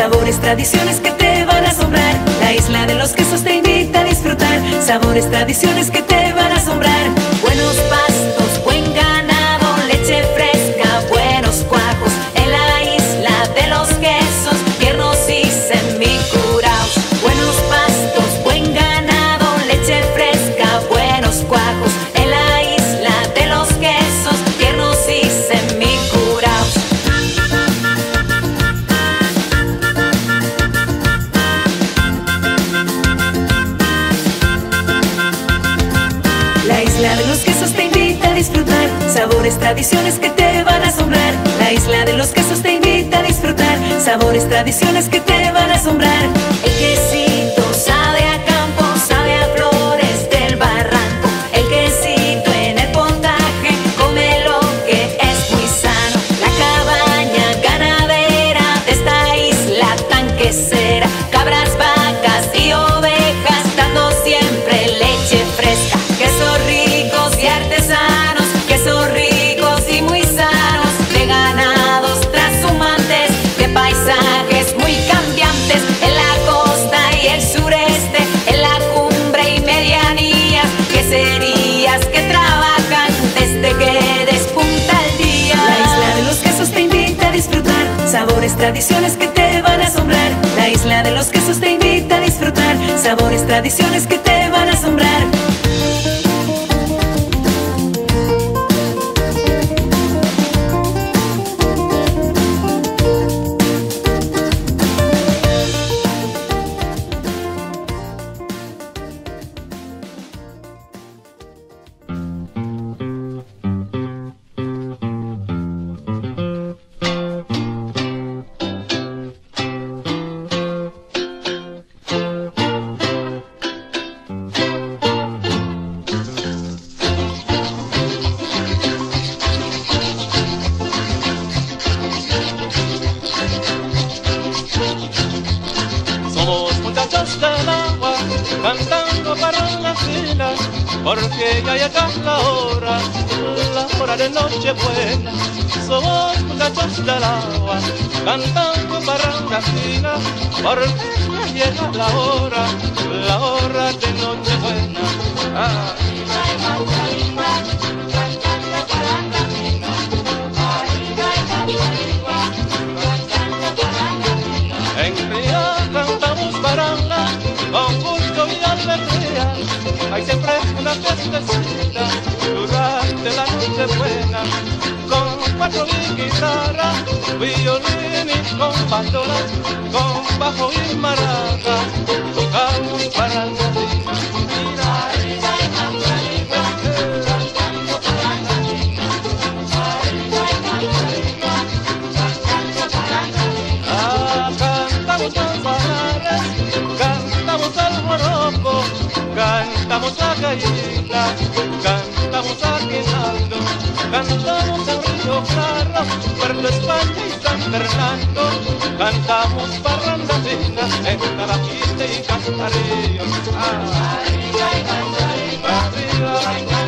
sabores, tradiciones que te van a asombrar. La isla de los quesos te invita a disfrutar, sabores, tradiciones que te van a asombrar. Tradiciones que tradiciones que te van a asombrar. La isla de los quesos te invita a disfrutar sabores, tradiciones que te van a asombrar. Agua, cantando para las filas, porque ya llega la hora, la hora de Nochebuena. Somos muchachos del agua, cantando para las filas, porque ya llega la hora, la hora de Nochebuena. Ah. Una fiestecita durante la noche buena. Con cuatro y guitarra, violín y con bandola, con bajo y maraca, tocamos paranga. Ah, cantamos canciones, cantamos al morocco, cantamos a gallina, cantamos a Guinaldo, cantamos al Río Claro, Puerto España y San Fernando, cantamos parrandacinas en Tarapite y Cantarillo. Ah, arriba, Ah,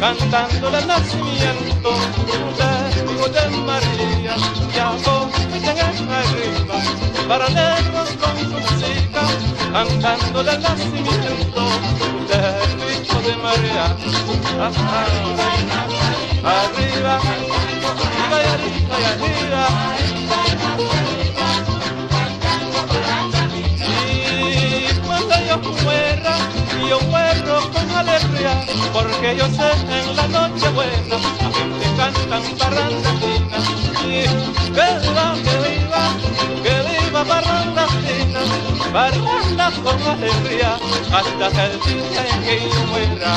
cantando el nacimiento Hijo de María. Ya compiten en arriba, baranderos con su música, cantando el nacimiento Hijo de María. Arriba, arriba arriba y arriba. Alegría, porque yo sé en la noche buena a gente cantan parrandas finas. Que viva, que viva, que viva parrandas finas, parrandas con alegría hasta que el día en que yo muera.